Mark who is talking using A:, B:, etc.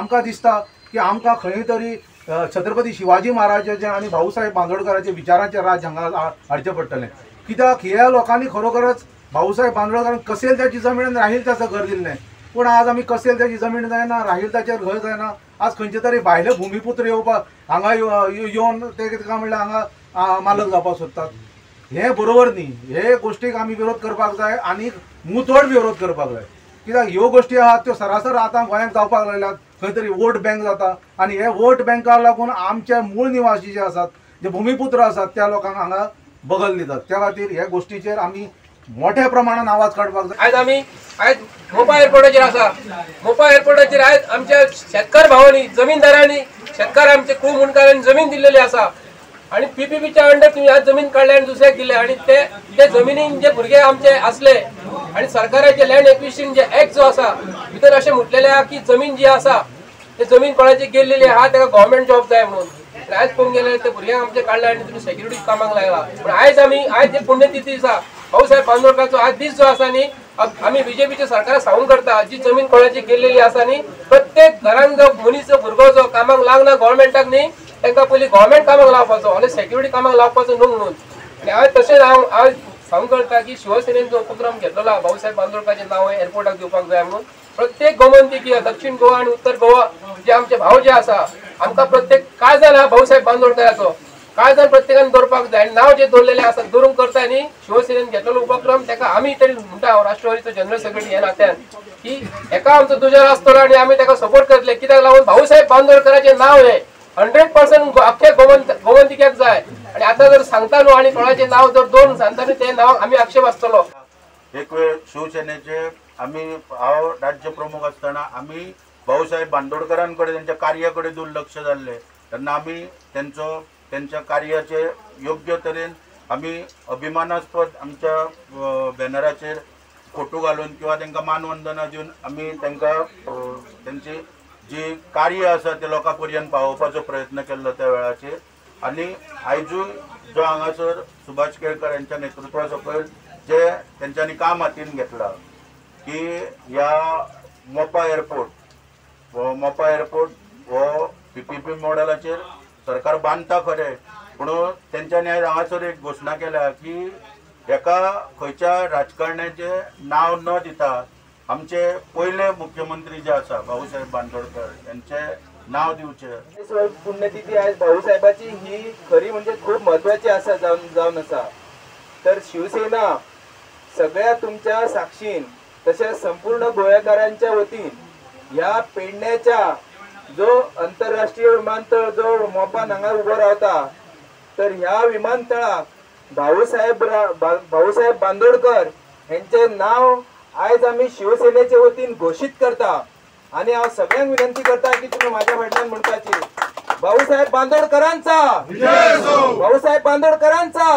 A: आमकां दिसता की आमकां खंय तरी छत्रपती शिवाजी महाराजाचे आणि भाऊसाहेब बांदोडकरांचे विचारांचे राज हांगा हाडचें पडटलें. कित्याक ह्या लोकांनी खरोखरच भाऊसाहेब बांदोडकरान कसेल त्याची जमीन राहील त्याचं घर दिल्लें पूण आज आमी कसेल त्याची जमीन जायना राहील ताचेर घर जायना आज खंयचे तरी भायले भुमिपुत्र येवपाक हांगा येवन ते कितें काय म्हणल्यार हांगा मालक जावपाक सोदतात. हे बरोबर न्ही. हे गोष्टीक आमी विरोध करपाक जाय आनी मुतोड विरोध करपाक जाय. कित्याक ह्यो गोष्टी आहात त्यो सरासर आतां गोंयांत जावपाक लागल्यात. खंय तरी वोट बँक जाता आनी हे वोट बँकाक लागून आमचे मूळ निवासी जे आसात जे भुमिपुत्र आसात त्या लोकांक हांगा बगल दितात. त्या खातीर ह्या गोष्टीचेर आमी मोठ्या प्रमाणात आवाज काडपाक जाय.
B: आयज आमी आयज मोपा एअरपोर्टाचेर आसा. मोपा एअरपोर्टाचेर आयज आमच्या शेतकार भावांनी जमीनदारांनी. शेतकार आमचे खूब मुणकारांनी जमीन दिलेली आसा. आणि पीपीपीच्या अंडर तुम्ही आज जमीन काढले आणि दुसऱ्याक दिले आणि ते ते जमिनीन जे भुरगे आमचे असले आणि सरकाराचे लँड एक्विशन जे ऍक्ट जो आसा भितर अशें म्हटलेले आहा की जमीन जी आसा ते जमीन कोणाची गेल्लेली आहा ताका गव्हर्मेंट जॉब जाय म्हणून. पण आयज पळोवंक गेले ते भुरग्यांक आमचे काढले आणि तुम्ही सेक्युरिटी कामाक लागला. पण आयज आमी आयज जे पुण्यतिथी आसा भाऊसाहेब बांदोडकरचो आज दीस जो आसा न्ही आम्ही आमी बीजेपीच्या सरकाराक सांगून करता जी जमीन कोणाची गेल्लेली आसा न्ही प्रत्येक घरान जो मनीस जो भुरगो जो कामाक लागना गव्हर्मेंटाक न्ही तांकां पयलीं गव्हर्मेंट कामाक लावपाचो आनी सेक्युरिटी कामाक लावपाचो न्हू म्हणून आनी हांव तशेंच हांव हांव सांगून करता की शिवसेनेन जो उपक्रम घेतलेला आहा भाऊसाहेब बांदोडकराचें नांव एअरपोर्टाक दिवपाक जाय म्हणून. प्रत्येक गोमंतकी दक्षिण गोवा आणि उत्तर गोवा जे आमचे भाव जे आसा आमकां प्रत्येक काळजान आहा भाऊसाहेब बांदोडकराचो. काळजान प्रत्येकान दवरपाक जाय आनी नांव जे दवरलेलें आसा दवरूंक करता न्ही शिवसेनेन घेतलेलो उपक्रम ताका आमी तरी म्हणटा हांव राष्ट्रवादीचो जनरल सेक्रेटरी ह्या नात्यान. की एका आमचो दुजार आसतलो आनी आमी ताका सपोर्ट करतले कित्याक लागून भाऊसाहेब बांदोडकराचें नांव हे हंड्रेड पर्संट अख्ख्या गोमंत गोमंतिक्याक जाय. आणि आता जर सांगता न्हू आणि कोणाचे नांव जर दोन सांगता न्ही ते नाव आम्ही आक्षेप आसतलो
C: एक वेळ शिवसेनेचे आम्ही हांव राज्य प्रमुख असताना आम्ही भाऊसाहेब बांदोडकरांकडे त्यांच्या कार्याकडे दुर्लक्ष झाले. तेन्ना आम्ही त्यांचं त्यांच्या कार्याचे योग्य तरेन आम्ही अभिमानास्पद आमच्या बॅनराचेर फोटो घालून किंवा त्यांना मानवंदना दिवन आमी तांकां त्यांची जी कार्य आसा ते लोकां पर्यंत पावोवपाचो प्रयत्न केल्लो त्या वेळाचेर आनी आयजूय जो हांगासर सुभाष केळकर यांच्या नेतृत्वा सकयल जे तेंच्यांनी काम हातीन घेतला की ह्या मोपा एअरपोर्ट हो मोपा एअरपोर्ट हो पी पी पी मॉडेलाचेर सरकार बांदता खरें पूण तेंच्यांनी आयज हांगासर एक घोशणा केल्या की एका खंयच्या राजकारण्याचें नांव न दिता आमचे पयले मुख्यमंत्री जे आसा भाऊसाहेब बांदोडकर यांचे नांव दिवचें
D: पुण्यतिथी आज भाऊसाहेबाची ही खरी म्हणजे खूप महत्वाची असा जाऊन जाऊन असा. तर शिवसेना सगळ्या तुमच्या साक्षीन तसेच संपूर्ण गोंयकारांच्या वतीन ह्या पेडण्याच्या जो आंतरराष्ट्रीय विमानतळ जो मोपान हांगा उबो रावता तर ह्या विमानतळाक भाऊसाहेब रा- भाऊसाहेब बांदोडकर यांचे नाव आयज आम्ही शिवसेनेच्या वतीन घोषित करता. आणि हांव सगळ्यांक विनंती करता की तुम्ही माझ्या फाटल्यान म्हणपाची भाऊसाहेब बांदोडकरांचा. भाऊसाहेब बांदोडकरांचा.